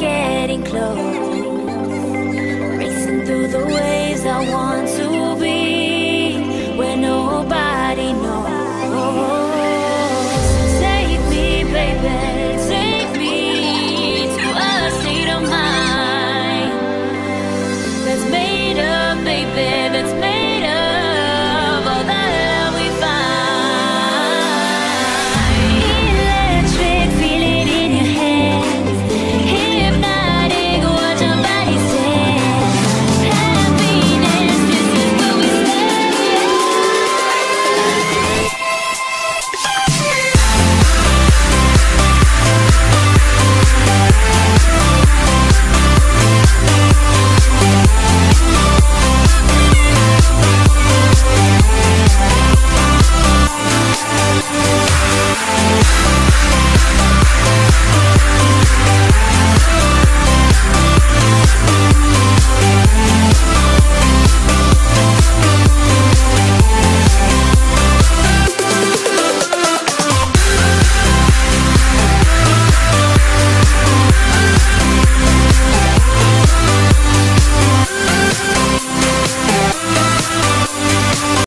getting close.